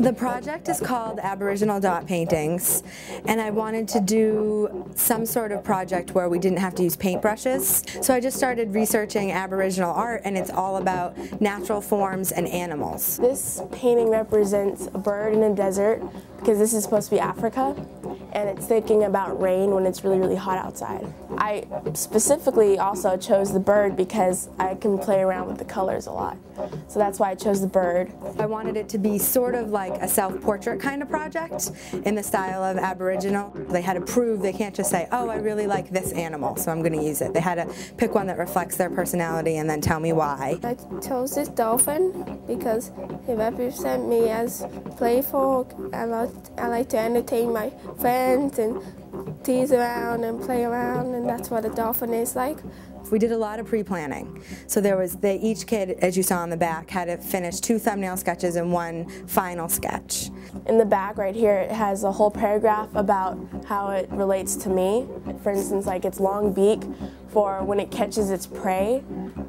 The project is called Aboriginal Dot Paintings, and I wanted to do some sort of project where we didn't have to use paintbrushes. So I just started researching Aboriginal art, and it's all about natural forms and animals. This painting represents a bird in a desert because this is supposed to be Africa and it's thinking about rain when it's really, really hot outside. I specifically also chose the bird because I can play around with the colors a lot. So that's why I chose the bird. I wanted it to be sort of like a self-portrait kind of project in the style of Aboriginal. They had to prove, they can't just say, oh, I really like this animal, so I'm going to use it. They had to pick one that reflects their personality and then tell me why. I chose this dolphin because he represents me as playful. I like, I like to entertain my friends and tease around and play around, and that's what a dolphin is like. We did a lot of pre-planning. So there was, they, each kid, as you saw on the back, had to finish two thumbnail sketches and one final sketch. In the back right here, it has a whole paragraph about how it relates to me. For instance, like its long beak for when it catches its prey,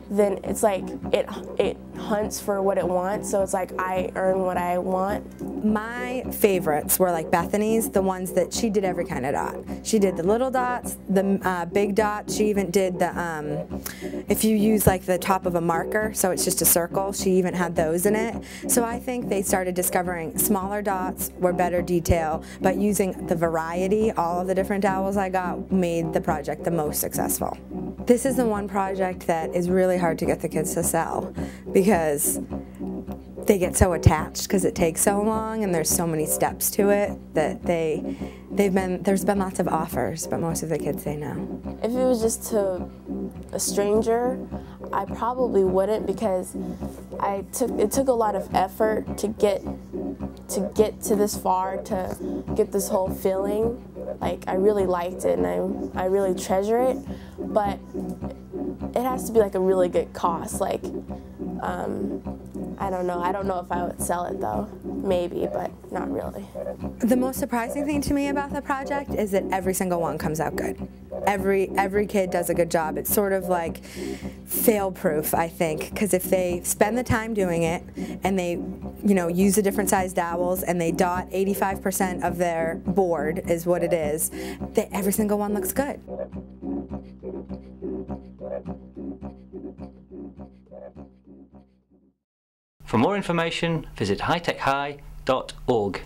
then it's like it, it hunts for what it wants, so it's like I earn what I want. My favorites were like Bethany's, the ones that she did every kind of dot. She did the little dots, the uh, big dots, she even did the, um, if you use like the top of a marker, so it's just a circle, she even had those in it. So I think they started discovering smaller dots were better detail, but using the variety, all of the different dowels I got made the project the most successful. This is the one project that is really hard to get the kids to sell because they get so attached because it takes so long and there's so many steps to it that they they've been there's been lots of offers but most of the kids say no. If it was just to a stranger i probably wouldn't because i took it took a lot of effort to get to get to this far to get this whole feeling. Like i really liked it and i, I really treasure it but it has to be like a really good cost. Like um, I don't know. I don't know if I would sell it though. Maybe, but not really. The most surprising thing to me about the project is that every single one comes out good. Every every kid does a good job. It's sort of like fail-proof, I think, because if they spend the time doing it and they, you know, use the different size dowels and they dot 85% of their board is what it is, they, every single one looks good. For more information, visit hightechhigh.org.